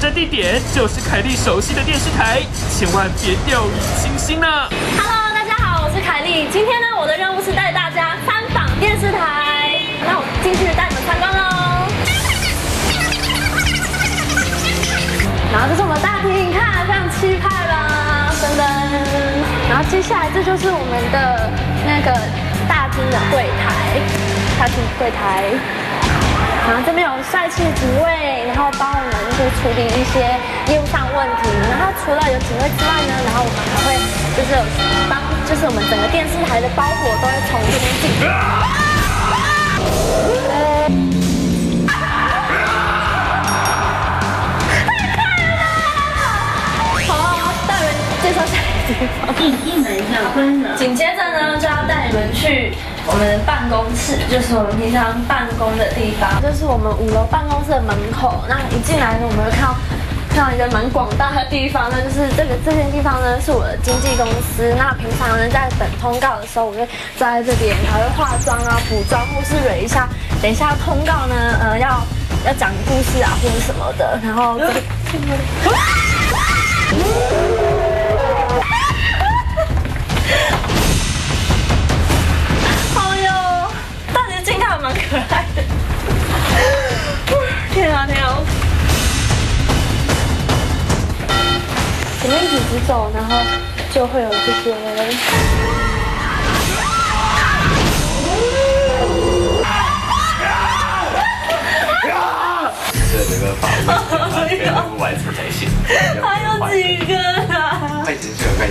战地点就是凯莉熟悉的电视台，千万别掉以轻心呢。Hello，大家好，我是凯莉。今天呢，我的任务是带大家参访电视台。那我进去带你们参观喽。然后这是我们大厅，你看非常气派吧，噔噔。然后接下来这就是我们的那个大厅的柜台，大厅柜台。然后这边有帅气的警卫，然后帮处理一些业务上问题。然后除了有警卫之外呢，然后我们还会就是有帮，就是我们整个电视台的包裹都会从这边进。好，带人介绍下一个地方。电梯门要关了。紧接着呢，就要带你们去我们的办公室，就是我们平常办公的地方，就是我们五楼办公室的门口。那一进来呢，我们会看到看到一个蛮广大的地方，那就是这个这片地方呢是我的经纪公司。那平常呢在等通告的时候，我会坐在这边，还会化妆啊、补妆或是蕊一下。等一下通告呢，呃，要要讲故事啊或者什么的，然后 前面一直走，然后就会有这些。这个法务全部完才行。还有几个啊？快进去了，快。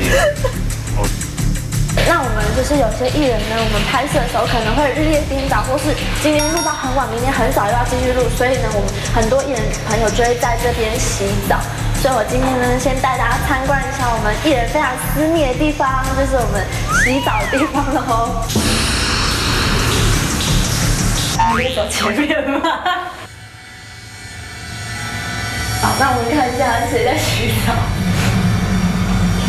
那我们就是有些艺人呢，我们拍摄的时候可能会日夜颠倒，或是今天录到很晚，明天很早又要继续录，所以呢，我们很多艺人朋友就会在这边洗澡。所以我今天呢，先带大家参观一下我们艺人非常私密的地方，就是我们洗澡的地方喽。可以走前面吗？好，那我们看一下谁在洗澡。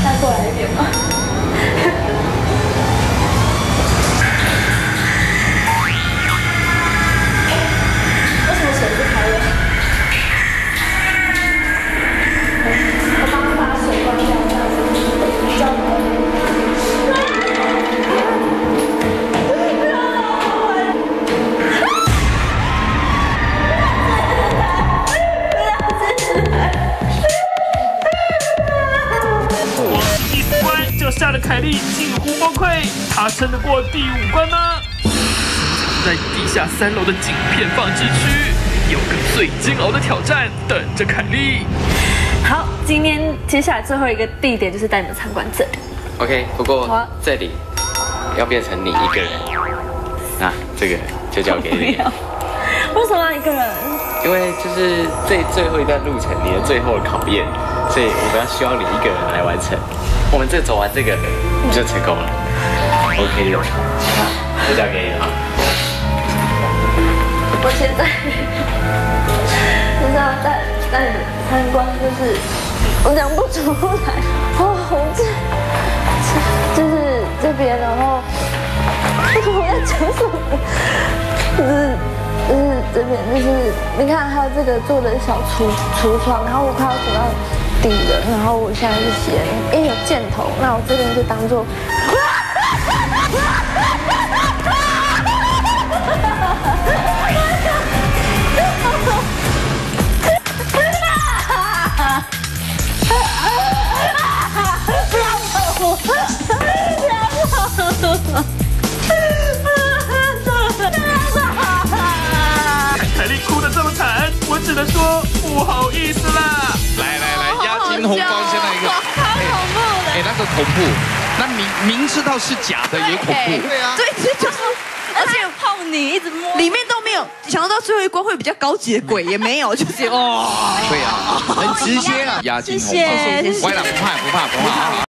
再过来一点吗？就吓得凯莉近乎崩溃，她撑得过第五关吗？在地下三楼的景片放置区，有个最煎熬的挑战等着凯莉。好，今天接下来最后一个地点就是带你们参观这里。OK，不过这里要变成你一个人，那这个就交给你了，为什么要一个人？因为就是这最后一段路程，你的最后的考验，所以我们要需要你一个人来完成。我们这走完这个你就成功了，OK 的，那就交给你了。我现在就是要带带你们参观，就是我讲不出来，哦，这就是这边，然后我要讲什么？就是这边，就是你看还有这个做的小橱橱窗，然后我快要走到底了，然后我现在就写，因为有箭头，那我这边就当做。个。好恐怖的。哎，那个恐怖，那明明知道是假的也恐怖。对啊，对，这就是，而且碰你，一直摸。里面都没有想到最后一关会比较高级的鬼，也没有，就是哦，对啊，很直接啊，押金红包。谢谢谢谢歪了，不怕不怕不怕。